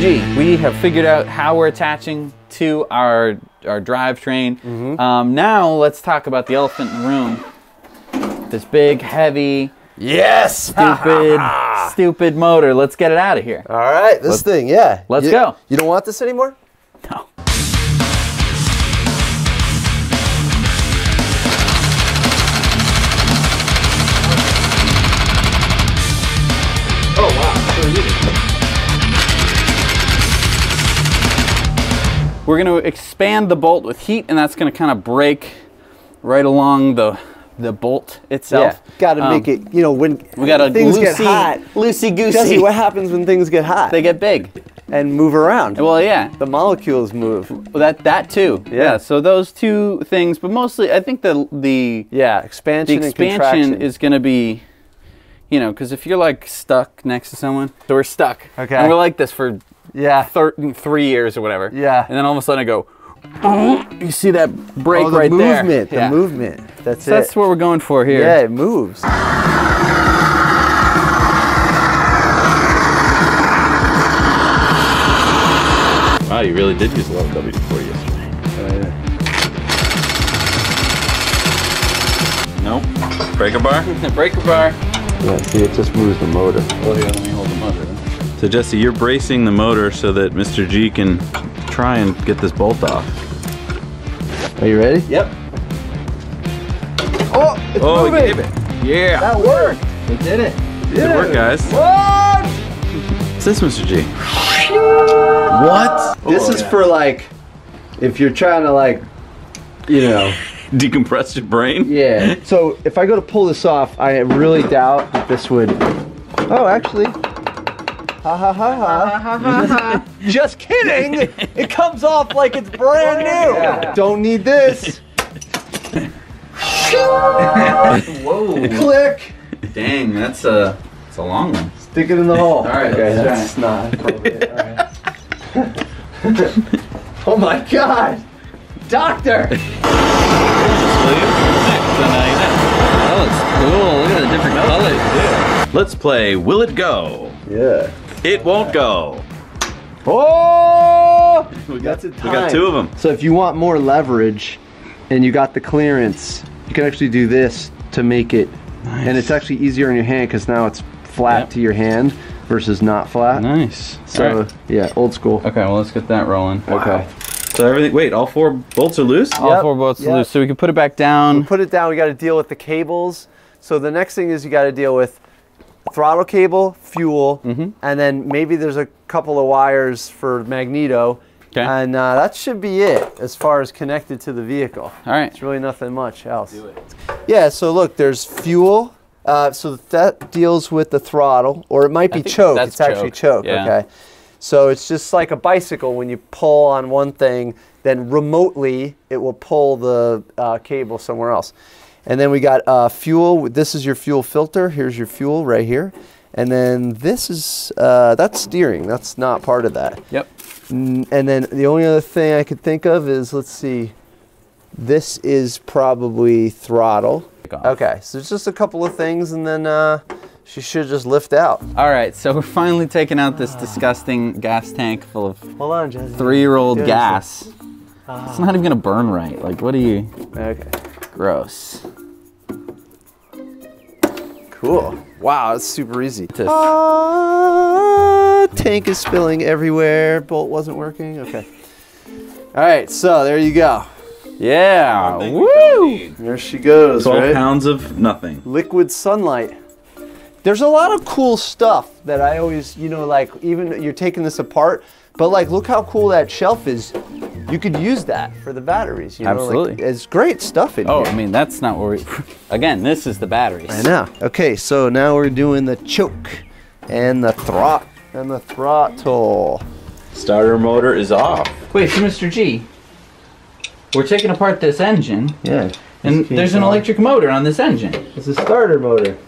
We have figured out how we're attaching to our our drivetrain. Mm-hmm. Um, now let's talk about the elephant in the room. This big, heavy, Yes. stupid, stupid motor. Let's get it out of here. All right, this thing, yeah. let's You- go. You don't want this anymore? We're going to expand the bolt with heat, and that's going to kind of break right along the the bolt itself. Yeah. Got to Um, make it. You know when We got a things loosey, get hot. loosey Jesse, goosey. what happens when things get hot? They get big. and move around. Well, yeah. the molecules move. Well, that that too. Yeah. So those two things, but mostly I think the the Yeah, the expansion and expansion contraction. is going to be, you know, because if you're like stuck next to someone, so we're stuck. Okay. And we're like this for yeah. thir- three years or whatever. Yeah. And then all of a sudden I go, you see that break Oh, the right there. movement. Yeah. The movement. That's So it. that's what we're going for here. yeah, it moves. Wow, you really did use a lot of WD-40 yesterday. Oh, yeah. Nope. Breaker bar? The breaker bar. Yeah, see, it just moves the motor. Well, here, let me hold the motor. So Jesse, you're bracing the motor so that Mr. G can try and get this bolt off. Are you ready? Yep. Oh, it's Oh, he moving. gave it. Yeah. That worked. We did it. Did it work, guys. What? What's this, Mr. G? What? Oh, this Oh, is yeah. for like, if you're trying to like, you know. Decompress your brain? Yeah. So if I go to pull this off, I really doubt that this would. Oh, actually. Ha ha ha ha. Just kidding! It comes off like it's brand new. Don't need this. Whoa. Click. Dang, that's a, that's a long one. Stick it in the hole. All right, Okay, let's that's not appropriate. All right. oh my God, Doctor. That looks cool. Look at the different colors. Let's play Will It Go? Yeah. It won't go. Oh! We That's a We got two of them. So if you want more leverage and you got the clearance, you can actually do this to make it, and it's actually easier on your hand because now it's flat Yep. to your hand versus not flat. Nice. So All right. yeah, old school. Okay, well let's get that rolling. Okay. So everything, wait, all four bolts are loose? All Yep, four bolts yep. loose, so we can put it back down. Put it down. We got to deal with the cables. So the next thing is you got to deal with throttle cable, fuel, Mm-hmm. and then maybe there's a couple of wires for magneto. Okay. And uh, that should be it as far as connected to the vehicle. All right. It's really nothing much else. Yeah, so look, there's fuel. Uh, so that deals with the throttle, or it might be choke. that's It's actually choke, choke, yeah. okay? So it's just like a bicycle. When you pull on one thing, then remotely it will pull the uh, cable somewhere else. And then we got uh, fuel. This is your fuel filter. Here's your fuel right here. And then this is, uh, that's steering. That's not part of that. Yep. N- And then the only other thing I could think of is, let's see, this is probably throttle. Okay, so it's just a couple of things, and then uh, she should just lift out. All right, so we're finally taking out this disgusting gas tank full of on, three-year-old gas. It's not even gonna burn right. Like, what are you? Okay, Gross. cool. Wow, that's super easy. To- Ah, tank is spilling everywhere. Bolt wasn't working. Okay. All right, so there you go. Yeah. Woo! There she goes. 12 right? pounds of nothing. liquid sunlight. There's a lot of cool stuff that I always, you know, like even you're taking this apart, but like look how cool that shelf is. You could use that for the batteries. You know, like, Absolutely. it's great stuff in Oh, here. I mean, that's not where we. Again, this is the batteries. I know. Okay, so now we're doing the choke and the throt and the throttle. Starter motor is off. Wait, so Mr. G, we're taking apart this engine, Yeah. and there's an electric motor on this engine. It's a starter motor.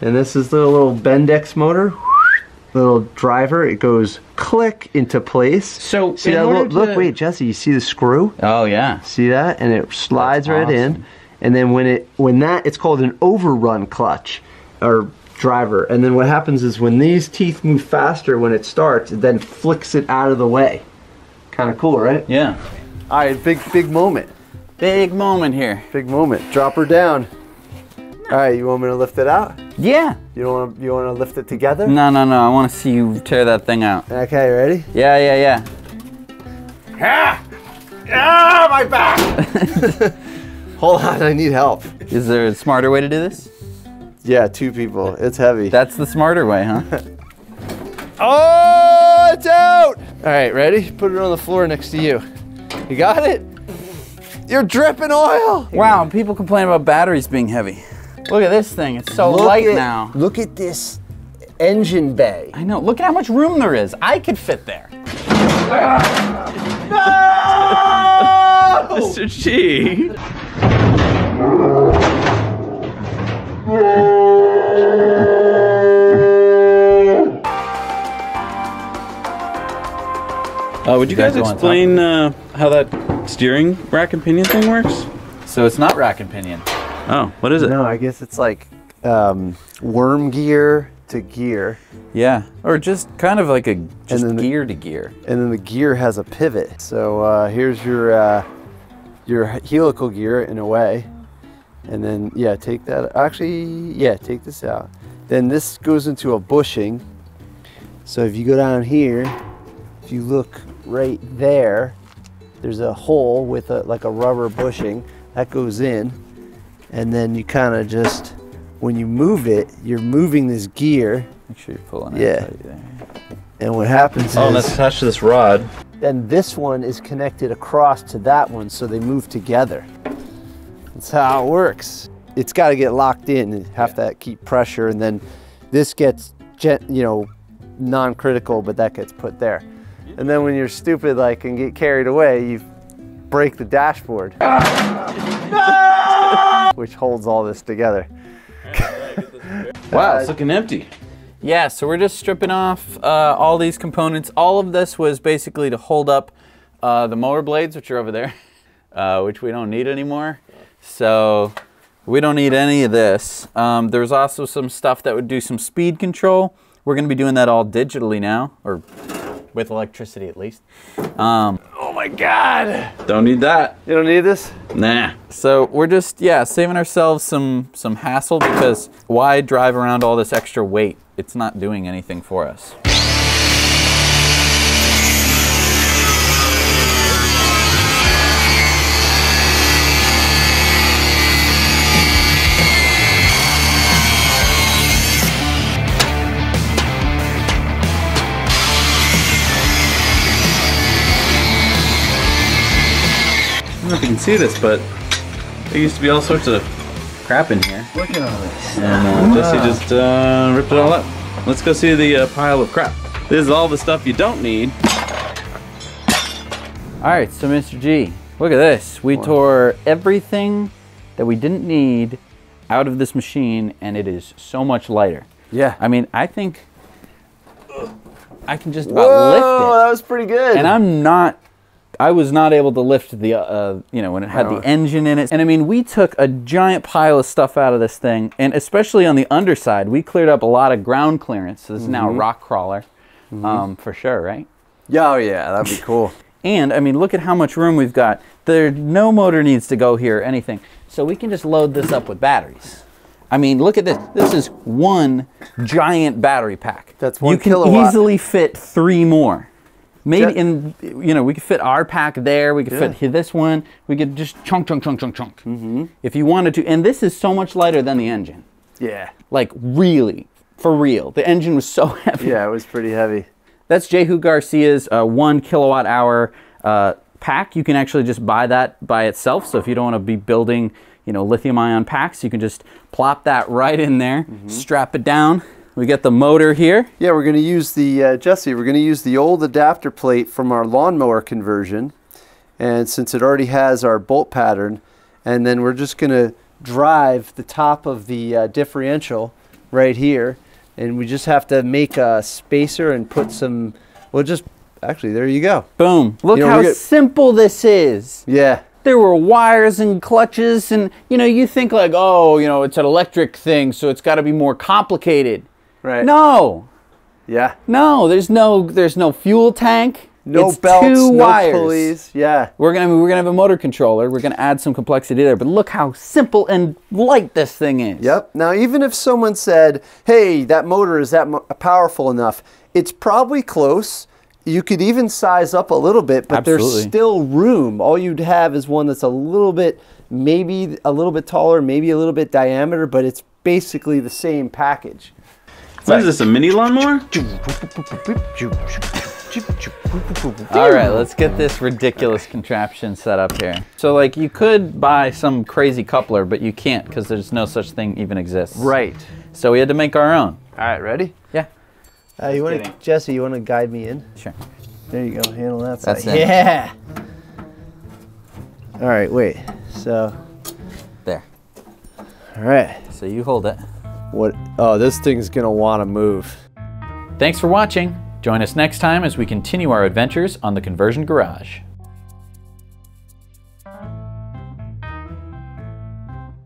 And this is the little Bendix motor. Little driver, it goes click into place. So, See that? order Look, look, wait, Jesse, you see the screw? Oh yeah. See that? And it slides That's right in. And then when it when that it's called an overrun clutch. or driver. And then what happens is when these teeth move faster when it starts, it then flicks it out of the way. Kind of cool, right? Yeah. All right, big big moment. Big moment here. Big moment. Drop her down. All right, you want me to lift it out? Yeah. You don't want to, you want to lift it together? No, no, no. I want to see you tear that thing out. Okay, ready? Yeah, yeah, yeah. Ah, Ah, my back! Hold on, I need help. Is there a smarter way to do this? Yeah, two people. It's heavy. That's the smarter way, huh? oh, it's out! All right, ready? Put it on the floor next to you. You got it? You're dripping oil. wow, people complain about batteries being heavy. Look at this thing. It's so light at, now. Look at this engine bay. I know. Look at how much room there is. I could fit there. Mr. G. Uh, would you You guys guys go on top. explain uh, how that steering rack and pinion thing works? So it's not rack and pinion. Oh, what is it? No, I guess it's like um, worm gear to gear, Yeah. Or just kind of like a just then the- gear to gear. and then the gear has a pivot. So uh, here's your uh, your helical gear in a way, and then yeah, take that. Actually, yeah, take this out. Then this goes into a bushing. So if you go down here, if you look right there, there's a hole with a like a rubber bushing that goes in, and then you kind of just when you move it, you're moving this gear, Make sure you're pulling Yeah. it there. and what happens Oh, is that's attached to this rod. then this one is connected across to that one so they move together. That's how it works. It's got to get locked in and have to keep pressure and then this gets gen- you know non-critical but that gets put there. And then when you're stupid like and get carried away, you break the dashboard. Which holds all this together. Wow, it's looking empty. Yeah, so we're just stripping off uh, all these components. All of this was basically to hold up uh, the motor blades, which are over there, uh, which we don't need anymore. So we don't need any of this. Um, there's also some stuff that would do some speed control. We're going to be doing that all digitally now, or with electricity at least. Um, oh my God! Don't need that. You don't need this? Nah. So we're just yeah saving ourselves some some hassle because why drive around all this extra weight? It's not doing anything for us. If you can see this, but there used to be all sorts of crap in here. Look at all this. And uh, Jesse just uh, ripped it all up. Let's go see the uh, pile of crap. This is all the stuff you don't need. All right, so Mr. G, look at this. We tore everything that we didn't need out of this machine, and it is so much lighter. Yeah. I mean, I think I can just about Whoa, lift it. that was pretty good. and I'm not. I was not able to lift the, uh, you know, when it had the engine in it. And I mean, we took a giant pile of stuff out of this thing, and especially on the underside, we cleared up a lot of ground clearance. So this is now a rock crawler, um, for sure, right? yeah, oh yeah, that'd be cool. And I mean, look at how much room we've got. There, no motor needs to go here or anything. So we can just load this up with batteries. I mean, look at this. This is one giant battery pack. That's one You can kilowatt. easily fit three more. Maybe in, you know, we could fit our pack there. We could fit this one. We could just chunk, chunk, chunk, chunk, chunk. Mm-hmm. If you wanted to. And this is so much lighter than the engine. yeah. Like really, for real. The engine was so heavy. Yeah, it was pretty heavy. That's Jehu Garcia's uh, one kilowatt hour uh, pack. You can actually just buy that by itself. So if you don't want to be building, you know, lithium ion packs, you can just plop that right in there, strap it down. We get the motor here. Yeah, we're going to use the, uh, Jesse, we're going to use the old adapter plate from our lawnmower conversion. And since it already has our bolt pattern, and then we're just going to drive the top of the uh, differential right here. And we just have to make a spacer and put some, well, just, actually, there you go. Boom. Look You know, how simple this is. Yeah. there were wires and clutches and you know you think like oh you know it's an electric thing so it's got to be more complicated Right. no Yeah. no there's no there's no fuel tank No it's belts, two no wires pulleys. Yeah. we're gonna we're gonna have a motor controller we're gonna add some complexity there but look how simple and light this thing is Yep. Now, even if someone said, "Hey, that motor is that mo- powerful enough," it's probably close. You could even size up a little bit, but there's still room. All you'd have is one that's a little bit, maybe a little bit taller, maybe a little bit diameter, but it's basically the same package. What is this, a mini lawnmower? All right, let's get this ridiculous contraption set up here. So, like, you could buy some crazy coupler, but you can't because there's no such thing even exists. Right. So we had to make our own. All right. Ready? Yeah. Uh, you want to. Jesse? You want to guide me in? Sure. There you go. Handle that That's side. it. Yeah. All right. Wait. So. There. All right. So you hold it. What? Oh, this thing's gonna want to move. Thanks for watching. Join us next time as we continue our adventures on the Conversion Garage.